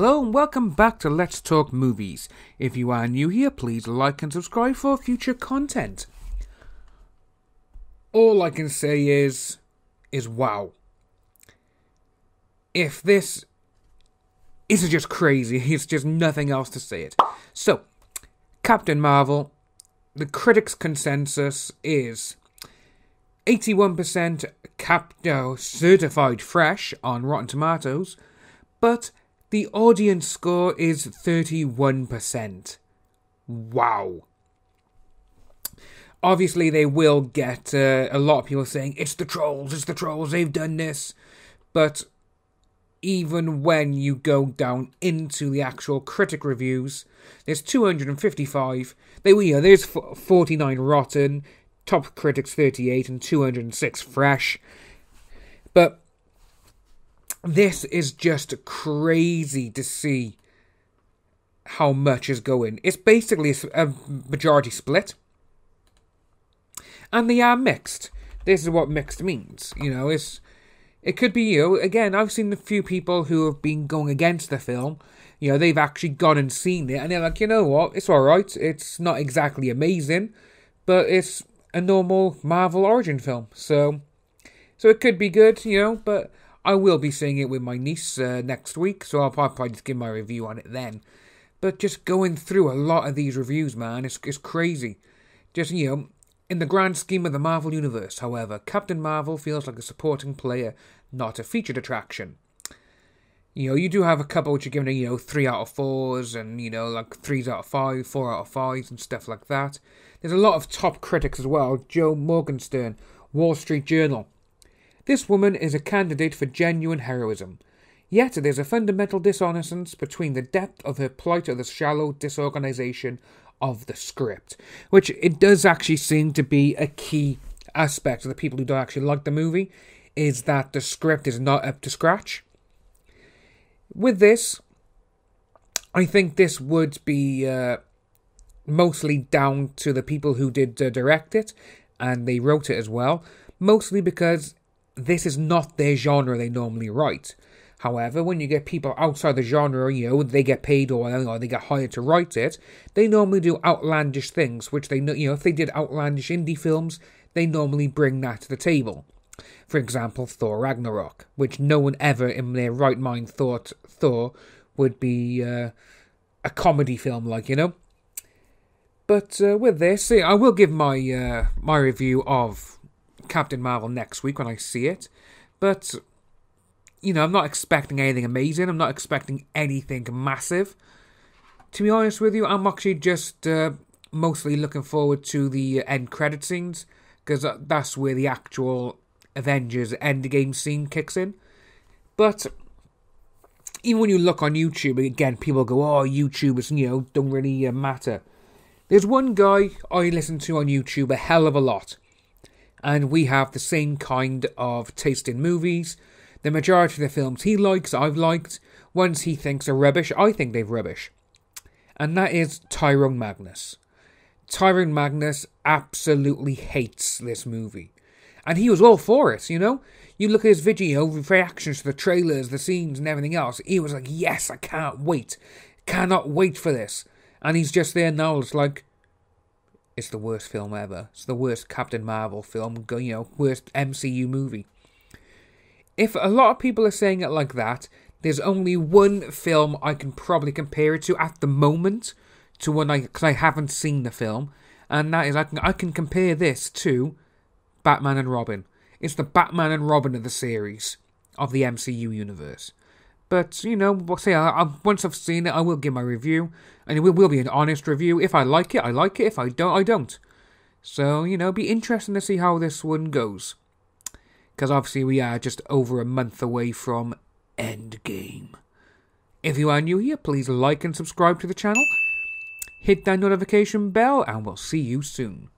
Hello and welcome back to Let's Talk Movies. If you are new here, please like and subscribe for future content. All I can say is is wow. If this isn't just crazy, it's just nothing else to say it. So, Captain Marvel, the critics' consensus is 81% cap- certified fresh on Rotten Tomatoes, but the audience score is 31%. Wow. Obviously, they will get uh, a lot of people saying, it's the trolls, it's the trolls, they've done this. But even when you go down into the actual critic reviews, there's 255. They, you know, there's 49 rotten, top critics 38, and 206 fresh. But this is just crazy to see how much is going. It's basically a majority split. And they are mixed. This is what mixed means. You know, it's it could be you. Again, I've seen a few people who have been going against the film. You know, they've actually gone and seen it, and they're like, you know what, it's alright. It's not exactly amazing, but it's a normal Marvel origin film. So, so it could be good, you know, but I will be seeing it with my niece uh, next week, so I'll probably just give my review on it then. But just going through a lot of these reviews, man, it's, it's crazy. Just, you know, in the grand scheme of the Marvel Universe, however, Captain Marvel feels like a supporting player, not a featured attraction. You know, you do have a couple which are given, you know, 3 out of 4s and, you know, like 3s out of 5, 4 out of 5s and stuff like that. There's a lot of top critics as well. Joe Morgenstern, Wall Street Journal. This woman is a candidate for genuine heroism. Yet there's a fundamental dissonance between the depth of her plight and the shallow disorganization of the script, which it does actually seem to be a key aspect of the people who don't actually like the movie, is that the script is not up to scratch. With this, I think this would be uh, mostly down to the people who did uh, direct it and they wrote it as well, mostly because this is not their genre they normally write. However, when you get people outside the genre, you know, they get paid or, or they get hired to write it, they normally do outlandish things, which they know, you know, if they did outlandish indie films, they normally bring that to the table. For example, Thor Ragnarok, which no one ever in their right mind thought Thor would be uh, a comedy film, like, you know? But uh, with this, I will give my uh, my review of Captain Marvel next week when I see it. But you know, I'm not expecting anything amazing. I'm not expecting anything massive. To be honest with you, I'm actually just uh, mostly looking forward to the end credit scenes because that's where the actual Avengers Endgame scene kicks in. But even when you look on YouTube, again, people go, "Oh, YouTubers, you know, don't really uh, matter." There's one guy I listen to on YouTube a hell of a lot, and we have the same kind of taste in movies the majority of the films he likes, I've liked. Ones he thinks are rubbish, I think they're rubbish. And that is Tyrone Magnus. Tyrone Magnus absolutely hates this movie. And he was all for it, you know? You look at his video reactions to the trailers, the scenes, and everything else. He was like, yes, I can't wait. Cannot wait for this. And he's just there now, it's like, it's the worst film ever. It's the worst Captain Marvel film, you know, worst MCU movie if a lot of people are saying it like that, there's only one film I can probably compare it to at the moment to one I because I haven't seen the film, and that is I can I can compare this to Batman and Robin. It's the Batman and Robin of the series of the MCU universe. But you know, we'll say I, I, once I've seen it, I will give my review, and it will, will be an honest review. If I like it, I like it. If I don't, I don't. So you know, be interesting to see how this one goes because obviously we are just over a month away from Endgame. If you are new here, please like and subscribe to the channel, hit that notification bell, and we'll see you soon.